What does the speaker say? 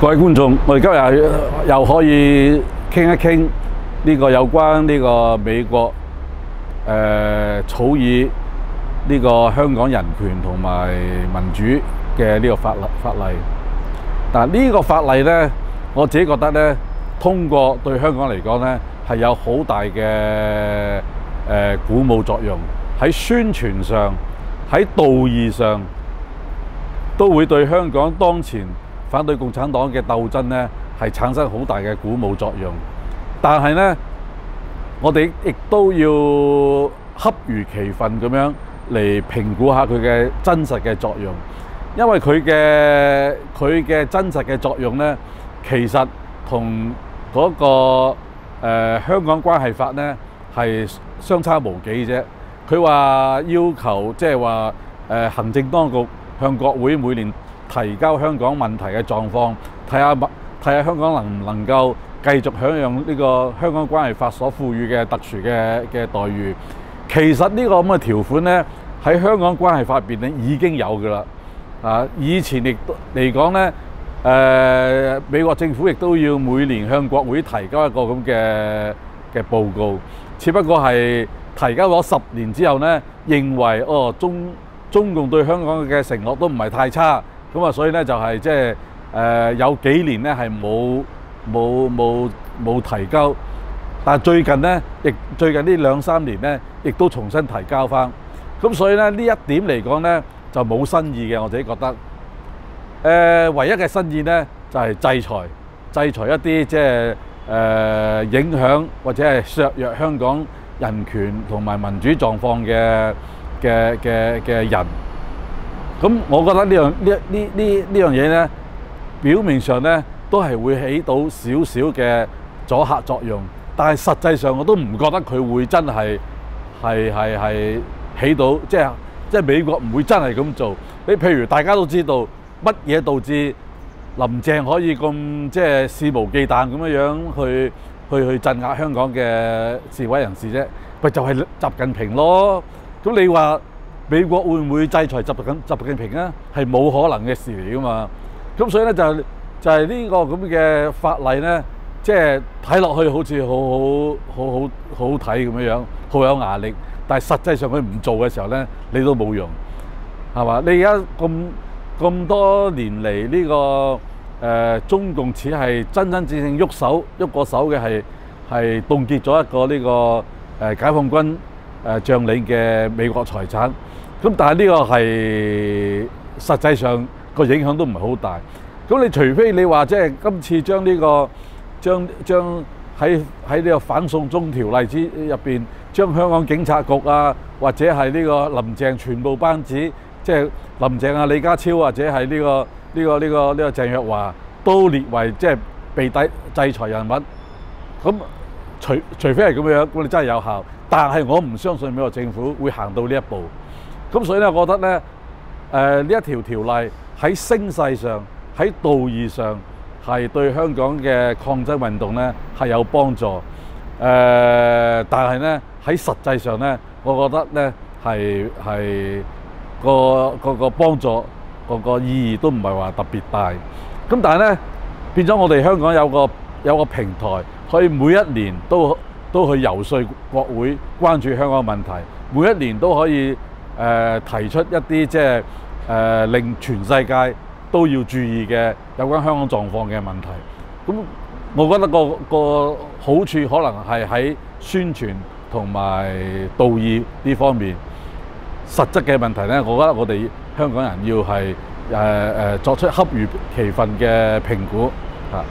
各位觀眾，我哋今日又可以傾一傾呢個有關呢個美國誒、草擬呢個香港人權同埋民主嘅呢個法律法例。但呢個法例呢，我自己覺得呢，通過對香港嚟講呢，係有好大嘅誒、鼓舞作用，喺宣傳上、喺道義上，都會對香港當前反對共產黨嘅鬥爭呢，係產生好大嘅鼓舞作用。但係呢，我哋亦都要恰如其分咁樣嚟評估下佢嘅真實嘅作用，因為佢嘅佢嘅真實嘅作用呢，其實同嗰、個、香港關係法呢係相差無幾啫。佢話要求即係話誒行政當局向國會每年提交香港問題嘅狀況，睇下睇下香港能唔能夠繼續享用呢個香港關係法所賦予嘅特殊嘅嘅待遇。其實呢個咁嘅條款呢，喺香港關係法入邊咧已經有㗎啦。啊，以前亦嚟講呢，誒、美國政府亦都要每年向國會提交一個咁嘅嘅報告，只不過係提交咗十年之後呢，認為哦中中共對香港嘅承諾都唔係太差。咁啊，所以咧就係即係誒有幾年咧係冇冇冇冇提交，但係最近咧，亦最近呢兩三年咧，亦都重新提交翻。咁所以咧呢一點嚟講咧就冇新意嘅，我自己覺得。誒、唯一嘅新意咧就係、制裁，制裁一啲即係誒影響或者係削弱香港人權同埋民主狀況嘅嘅嘅嘅人。咁我覺得呢樣呢呢呢呢樣嘢呢，表面上呢都係會起到少少嘅阻嚇作用，但係實際上我都唔覺得佢會真係係係係起到，即係即係美國唔會真係咁做。你譬如大家都知道乜嘢導致林鄭可以咁即係肆無忌憚咁樣樣去去去鎮壓香港嘅示威人士啫？咪就係、是、習近平咯。咁你話？美國會唔會制裁習近習近平啊？係冇可能嘅事嚟噶嘛。咁所以咧就就係呢個咁嘅法例咧，即係睇落去好似好好好好好睇咁樣樣，好有壓力。但係實際上佢唔做嘅時候咧，你都冇用，係嘛？你而家咁咁多年嚟呢個誒中共似係真真正正喐手喐過手嘅係係凍結咗一個呢個誒解放軍誒將領嘅美國財產。咁但係呢個係實際上個影響都唔係好大。咁你除非你話即係今次將呢個將將喺喺呢個反送中條例之入邊，將香港警察局啊，或者係呢個林鄭全部班子，即係林鄭啊、李家超或者係呢個呢個呢個呢個鄭若華都列為即係被抵制裁人物。咁除除非係咁樣，咁你真係有效。但係我唔相信美國政府會行到呢一步。咁所以咧，我覺得咧，誒呢一條條例喺聲勢上、喺道義上係對香港嘅抗爭運動咧係有幫助。誒，但係咧喺實際上咧，我覺得咧係係個個個幫助個個意義都唔係話特別大。咁但係咧變咗，我哋香港有個有個平台，可以每一年都都去游說國會關注香港問題，每一年都可以。誒提出一啲即係誒令全世界都要注意嘅有關香港狀況嘅問題，咁我覺得個個好處可能係喺宣傳同埋道義呢方面，實質嘅問題咧，我覺得我哋香港人要係誒誒作出恰如其分嘅評估嚇。